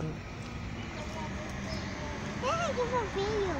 Hum. Olha que fofinho.